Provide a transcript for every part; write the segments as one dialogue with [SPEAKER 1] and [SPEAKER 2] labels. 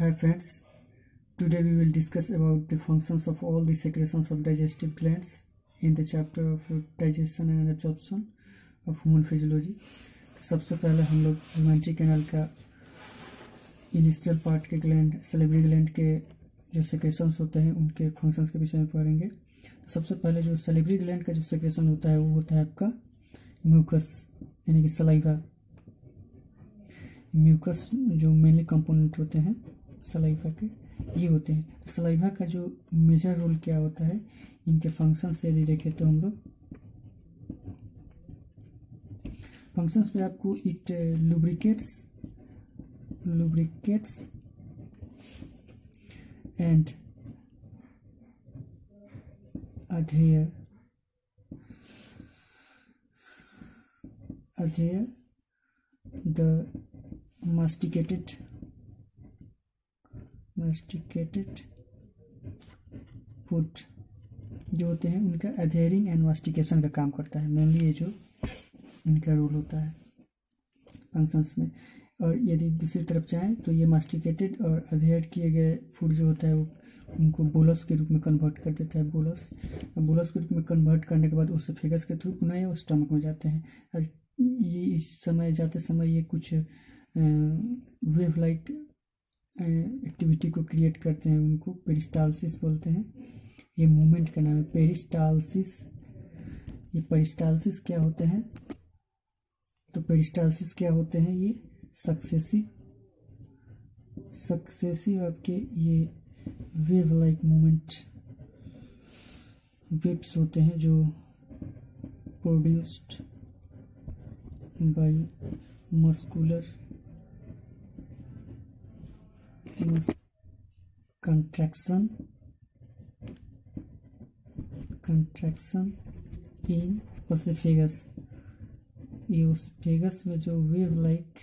[SPEAKER 1] Hi friends, today we will discuss about the functions of all the secretions of digestive glands in the chapter of digestion and absorption of human physiology. तो सबसे पहले हम लोग alimentary canal का initial part के gland salivary gland के जो secretions होते हैं उनके फ़ंक्शंस के विषय में पढ़ेंगे तो सबसे पहले जो सेलेब्री ग्लैंड का जो सेक्रेशन होता है वो होता है आपका म्यूकस यानी कि सलाइवा म्यूकस जो मेनली कंपोनेंट होते हैं सलाइवा के ये होते हैं। सलाइवा का जो मेजर रोल क्या होता है, इनके फ़ंक्शन से यदि देखें तो हम लोग फ़ंक्शंस में आपको it lubricates lubricates and adhere adhere the masticated masticated food जो होते हैं, उनका अधेयरिंग एंड मास्टिकेशन का काम करता है। मेनली ये जो इनका रोल होता है फ़ंक्शंस में। और यदि दूसरी तरफ़ चाहें तो ये मास्टिकेटेड और अधेयर किए गए फ़ूड जो होता है, वो उनको बोलस के रूप में कन्वर्ट कर देता है बोलस बोलस के रूप में कन्वर्ट करने के बाद उससे फेगस के थ्रू पुनः वो स्टमक में जाते हैं। ये इस समय, जाते समय ये कुछ वेव लाइक एक्टिविटी को क्रिएट करते हैं, उनको पेरिस्टालसिस बोलते हैं। ये मूवमेंट का नाम है पेरिस्टालसिस ये पेरिस्टालसिस क्या होते हैं? तो पेरिस्टालसिस क्या होते हैं ये? सक्सेसिव सक्सेसिव आपके ये वेव लाइक मूवमेंट वेव्स होते हैं जो produced by muscular contraction. Contraction in oesophagus ये ओसिफेगस में जो वेव लाइक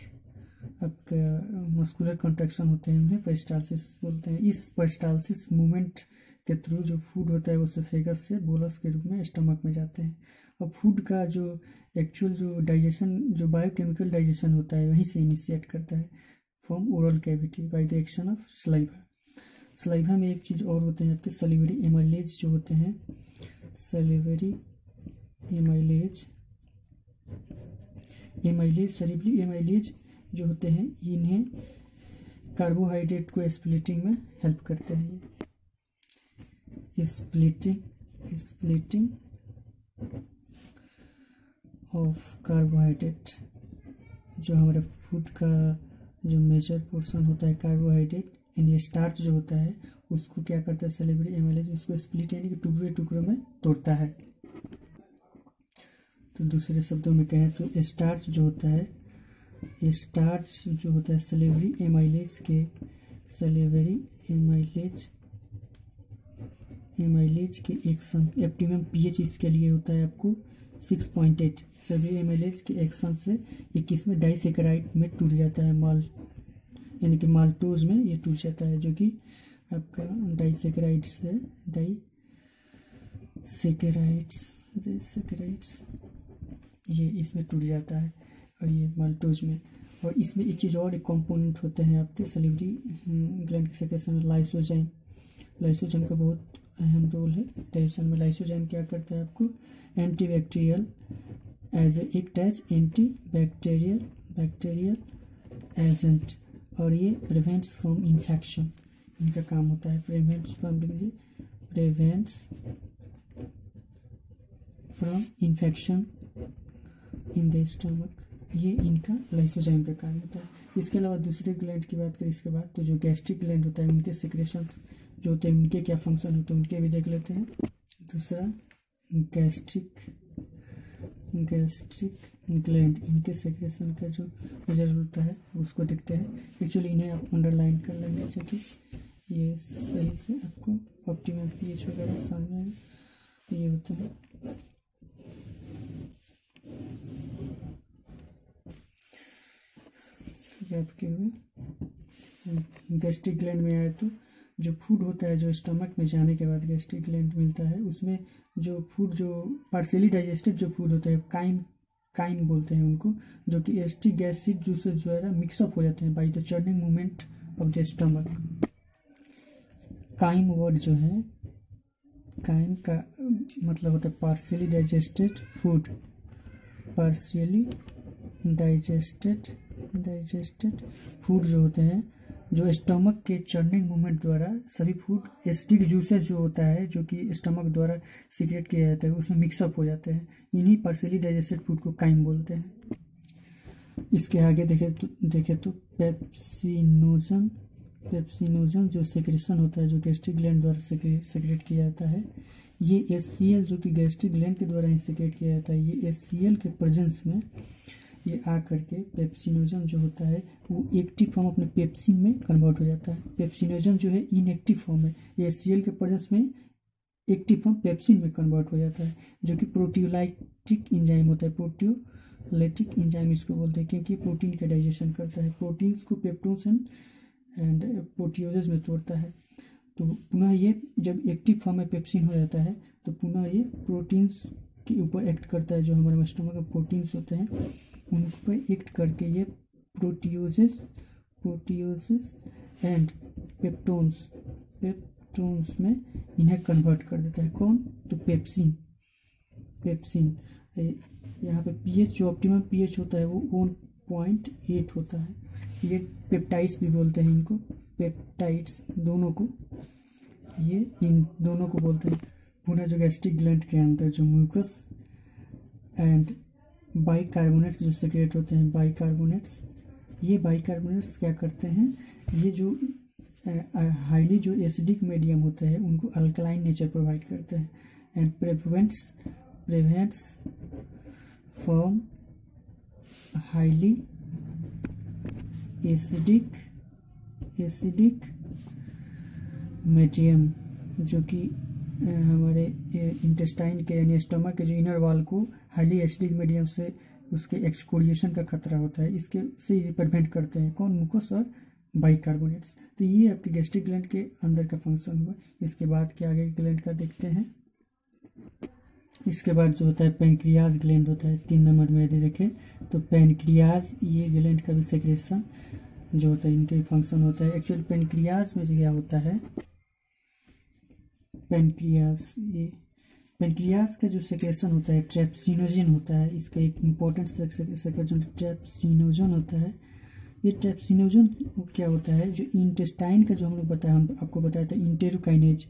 [SPEAKER 1] आपका मस्कुलर कंट्रैक्शन होते हैं, उन्हें पेरिस्टालसिस बोलते हैं। इस पेरिस्टालसिस मूवमेंट के थ्रू जो फ़ूड होता है, वो ओसिफेगस से बोलस के रूप में स्टमक में जाते हैं। और फ़ूड का जो एक्चुअल जो डाइजेशन जो बायोकेमिकल डाइजेशन होता है, वहीं से इनिशिएट करता है। From oral cavity by the action of saliva saliva में एक चीज़ और होते हैं आपके सलिवरी एमाइलेज जो होते हैं salivary amylase amylase salivary amylase जो होते हैं, इन्हें कार्बोहाइड्रेट को स्प्लिटिंग में हेल्प करते हैं। स्प्लिटिंग स्प्लिटिंग ऑफ़ कार्बोहाइड्रेट जो हमारे फ़ूड का जो मेजर पोर्शन होता है कार्बोहाइड्रेट यानी स्टार्च जो होता है, उसको क्या करता है सेलिब्री एम उसको स्प्लिट यानी कि टुकड़े टुकड़ों में तोड़ता है। तो दूसरे शब्दों में कहें तो स्टार्च जो होता है, ये स्टार्च जो होता है सेलेवरी एमाइलेज के सेलेवरी एमाइलेज एमाइलेज के एक्शन एप्टीमम पीएच इसके लिए होता है आपको। सिक्स पॉइंट एट सभी एमाइलेज के एक्शन से इक्कीस में डाइसेक्राइड में टूट जाता है माल यानी कि माल्टोज में ये टूट जाता है, जो कि आपका डाइसेक्राइड से डाई सेकेराइड्स सेकेराइड्स ये इसमें टूट जाता है, और ये माल्टोज में। और इसमें एक चीज़ और एक कंपोनेंट होते हैं आपके सेलिवरी ग्लैंड सेक्रेशन में लाइसोजाइम लाइसोजाइम का बहुत अहम रोल है। डाइजेशन में लाइसोजाइम क्या करता है आपको? Bacterial as act as anti bacterial bacterial agent और ये प्रिवेंट्स फ्रॉम इन्फेक्शन इनका काम होता है प्रिवेंट्स फ्रॉम लीजिए prevents from infection in the stomach ये इनका लाइसोजाइम का काम होता है। इसके अलावा दूसरे ग्लैंड की बात करें, इसके बाद तो जो गैस्ट्रिक ग्लैंड होता है, उनके सिक्रेशन जो होते हैं, उनके क्या फ़ंक्शन होते हैं, उनके भी देख लेते हैं। दूसरा गैस्ट्रिक गैस्ट्रिक ग्लैंड, इनके सेक्रेशन का जो रिज़ल्ट होता है, उसको देखते हैं। एक्चुअली इन्हें आप अंडरलाइन कर लेंगे ताकि ये सही से आपको ऑप्टिमम पीएच वगैरह सामने तो ये होता है। ये आपके हुए। गैस्ट्रिक ग्लैंड में आए तो जो फ़ूड होता है, जो स्टमक में जाने के बाद गैस्ट्रिक ग्लैंड मिलता है, उसमें जो फ़ूड, जो पार्सली डाइजेस्टेड जो फ़ूड होता है, काइन काइन बोलते हैं उनको, जो कि एस्टिक एसिड जूसेस जो है मिक्सअप हो जाते हैं by the churning movement of the stomach chyme word जो है काइम का मतलब होता है partially digested food partially digested digested food जो होते हैं जो स्टमक के चर्निंग मूवमेंट द्वारा, सभी फ़ूड एसिडिक जूसेस जो होता है, जो कि स्टमक द्वारा सीक्रेट किया जाता है, उसमें मिक्सअप हो जाते हैं। इन्हीं पार्शियली डाइजेस्टेड फ़ूड को काइम बोलते हैं। इसके आगे देखे तो देखे तो पेप्सिनोजन पेप्सिनोजन जो सेक्रेशन होता है, जो गैस्ट्रिक ग्लैंड द्वारा सेक्रेट किया जाता है, ये एस जो कि गैस्ट्रिक ग्लैंड के द्वारा ही सेक्रेट किया जाता है, ये एस के प्रजेंस में ये आ करके पेप्सिनोजन जो होता है, वो एक्टिव फॉर्म अपने पेप्सिन में कन्वर्ट हो जाता है। पेप्सिनोजन जो है इनएक्टिव फॉर्म है। ये एस के प्रेजेंस में एक्टिव फॉर्म पेप्सिन में कन्वर्ट हो जाता है, जो कि प्रोटियोलाइटिक इंजाइम होता है। प्रोटियोलाइटिक इंजाइम इसको बोलते हैं, क्योंकि प्रोटीन का डाइजेशन करता है। प्रोटीन्स को पेप्टोन्स एंड प्रोटियोजेस में तोड़ता है। तो पुनः ये जब एक्टिव फॉर्म में पेप्सिन हो जाता है तो पुनः ये प्रोटीन्स के ऊपर एक्ट करता है, जो हमारे स्टमक के प्रोटीन्स होते हैं उन पर एक्ट करके ये proteoses proteoses and peptones peptones में इन्हें कन्वर्ट कर देता है। कौन? तो पेप्सिन पेप्सिन यहाँ पे पीएच जो ऑप्टिमम पीएच होता है, वो वन पॉइंट एट होता है। ये पेप्टाइड्स भी बोलते हैं इनको पेप्टाइड्स दोनों को। ये इन दोनों को बोलते हैं। पुनः जो गैस्ट्रिक ग्लैंड के अंदर जो म्यूकस एंड बाई कार्बोनेट्स जो सेक्रेट होते हैं बाई कार्बोनेट्स ये बाई कार्बोनेट्स क्या करते हैं? ये जो हाईली जो एसिडिक मीडियम होते हैं, उनको अल्कलाइन नेचर प्रोवाइड करते हैं and prevents prevents from highly acidic acidic medium जो कि हमारे इंटेस्टाइन के यानी स्टमक के जो इनर वाल को हाईली एसिडिक मीडियम से उसके एक्सकोरिएशन का खतरा होता है, इसके से ये प्रिवेंट करते हैं। कौन? मुकोस और बाइकार्बोनेट्स तो ये आपके गैस्ट्रिक ग्लैंड के अंदर का फ़ंक्शन हुआ। इसके बाद क्या आगे ग्लैंड का देखते हैं। इसके बाद जो होता है पेनक्रियाज ग्लैंड होता है, तीन नंबर में यदि देखें तो पेनक्रियाज ये ग्लैंड का भी सेक्रेशन जो होता है, इनके फ़ंक्शन होता है। एक्चुअल पेनक्रियाज में क्या होता है पेनक्रियाज ये पेनक्रियाज का जो सेक्रेशन होता है ट्रेप्सिनोजन होता है, इसका एक इम्पोर्टेंट सेक्रेशन ट्रेप्सिनोजन होता है, ये ट्रेप्सिनोजन क्या होता है? जो इंटेस्टाइन का जो हम लोग बताया, हम आपको बताया था इंटेरोकाइनेज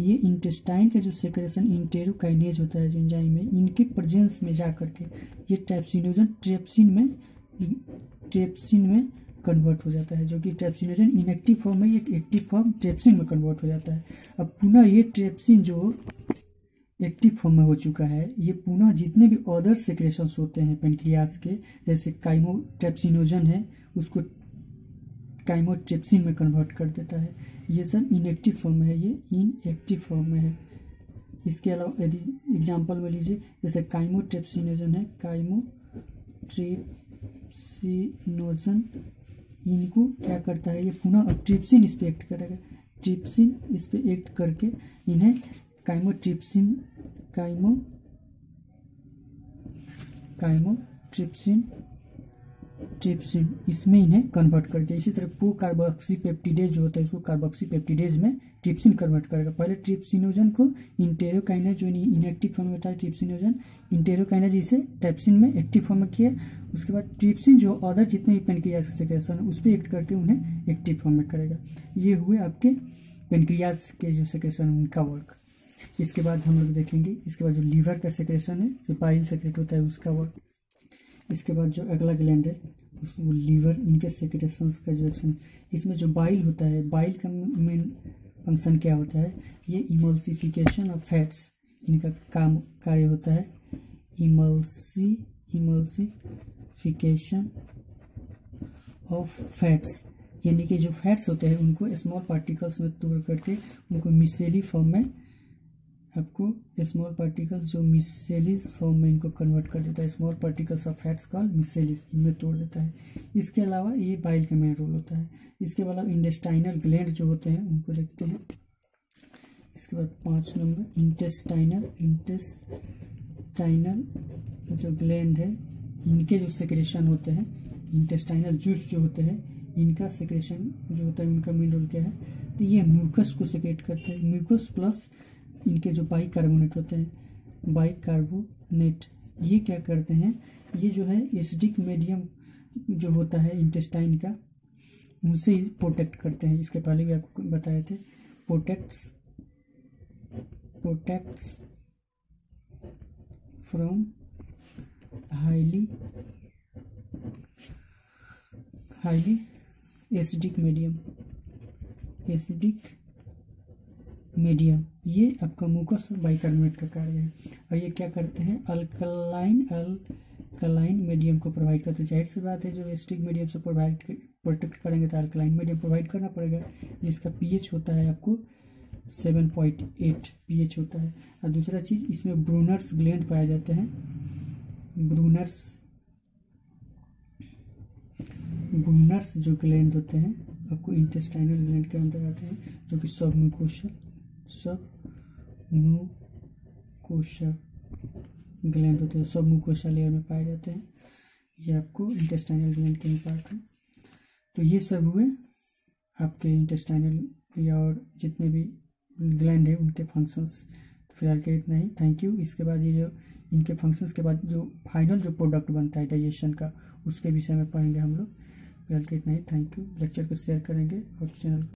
[SPEAKER 1] ये इंटेस्टाइन का जो सेक्रेशन इंटेरोकाइनेज होता है जो एंजाइम में, इनके प्रजेंस में जा करके ये ट्रेप्सिनोजन ट्रेप्सिन में ट्रेप्सिन में कन्वर्ट हो जाता है, जो कि ट्रेप्सिनोजन इनएक्टिव फॉर्म में एक एक्टिव फॉर्म ट्रेप्सिन में कन्वर्ट हो जाता है। अब पुनः ये ट्रेप्सिन जो एक्टिव फॉर्म में हो चुका है, ये पुनः जितने भी अदर सेक्रेशंस होते हैं पेनक्रियाज के, जैसे काइमो काइमोट्रेप्सिनोजन है, उसको काइमोट्रेप्सिन में कन्वर्ट कर देता है। ये सब इनएक्टिव फॉर्म में है, ये इनएक्टिव फॉर्म में है। इसके अलावा, यदि एग्ज़ाम्पल में लीजिए, जैसे काइमोट्रेप्सिनोजन है काइमोट्रेप्सिनोजन इनको क्या करता है, ये पुनः ट्रिप्सिन इस पर एक्ट करेगा। ट्रिप्सिन इस पर एक्ट करके इन्हें काइमो ट्रिप्सिन काइमो काइमो ट्रिप्सिन इसमें इन्हें कन्वर्ट कर दिया इसी तरह प्रो कार्बोक्सी पेप्टिडेज जो होता है, इसको कार्बोक्सी पेप्टिडेज में ट्रिप्सिन कन्वर्ट करेगा। पहले ट्रिप्सिनोजन को इंटेरोकाइनेज जो इनएक्टिव फॉर्म में होता है ट्रिप्सिनोजन इंटेरोकाइनेज इसे ट्रिप्सिन में एक्टिव फॉर्म में किया। उसके बाद ट्रिप्सिन जो अदर जितने भी पेनक्रियाज सेक्रेशन उस पर एक्ट करके उन्हें एक्टिव फॉर्म में करेगा। ये हुए आपके पेनक्रियाज के जो सेक्रेशन उनका वर्क इसके बाद हम लोग देखेंगे, इसके बाद जो लीवर का सेक्रेशन है, जो पाइल सेक्रेट होता है, उसका वर्क इसके बाद जो अगला ग्लैंड है वो लीवर इनके सेक्रेशन का जो एक्शन इसमें जो बाइल होता है बाइल का मेन फ़ंक्शन क्या होता है? ये इमल्सिफिकेशन ऑफ़ फैट्स इनका काम कार्य होता है। इमल्सी इमल्सिफिकेशन ऑफ़ फैट्स यानी कि जो फैट्स होते हैं, उनको स्मॉल पार्टिकल्स में तोड़ करके उनको मिसेली फॉर्म में आपको स्मॉल पार्टिकल्स जो मिसेलिस फॉर्म में इनको कन्वर्ट कर देता है। Small particles of fats call micelles इनमें तोड़ देता है। इसके अलावा ये बाइल का मेन रोल होता है। इसके अलावा इंटेस्टाइनल ग्लैंड जो होते हैं, उनको देखते हैं। इसके बाद पाँच नंबर इंटेस्टाइनल इंटेस्टाइनल जो ग्लैंड है, इनके जो सेक्रेशन होते हैं इंटेस्टाइनल जूस जो होते हैं, इनका सेक्रेशन जो होता है, उनका मेन रोल क्या है? तो ये म्यूकस को सेक्रेट करते हैं। म्यूकस प्लस इनके जो बाई कार्बोनेट होते हैं बाई कार्बोनेट, ये क्या करते हैं? ये जो है एसिडिक मीडियम जो होता है इंटेस्टाइन का उनसे प्रोटेक्ट करते हैं। इसके पहले भी आपको बताए थे। Protects protects from highly highly acidic medium acidic medium. ये आपका मुकस बाइकार्बोनेट का कार्य है। और ये क्या करते हैं? अल्कलाइन अल्कलाइन मीडियम को प्रोवाइड करते हैं। ज़ाहिर सी बात है, जो एसिडिक मीडियम से प्रोवाइड प्रोटेक्ट करेंगे तो अल्कलाइन मीडियम प्रोवाइड करना पड़ेगा, जिसका पीएच होता है आपको सेवन पॉइंट एट पीएच होता है। और दूसरा चीज़, इसमें ब्रूनर्स ग्लैंड पाए जाते हैं। ब्रूनर्स ब्रूनर्स जो ग्लैंड होते हैं, आपको इंटेस्टाइनल ग्लैंड के अंदर आते हैं, जो कि सब म्यूकोशल सब म्यूकोशा ग्लैंड होते हैं सब म्यूकोशा लेयर में पाए जाते हैं। ये आपको इंटेस्टाइनल ग्लैंड के पार्ट है। तो ये सब हुए आपके इंटेस्टाइनल या और जितने भी ग्लैंड है, उनके फ़ंक्शंस। तो फ़िलहाल के इतना ही। थैंक यू इसके बाद ये जो, इनके फ़ंक्शंस के बाद जो फाइनल जो प्रोडक्ट बनता है डाइजेशन का, उसके विषय में पढ़ेंगे हम लोग। फ़िलहाल के इतना ही। थैंक यू लेक्चर को शेयर करेंगे और चैनल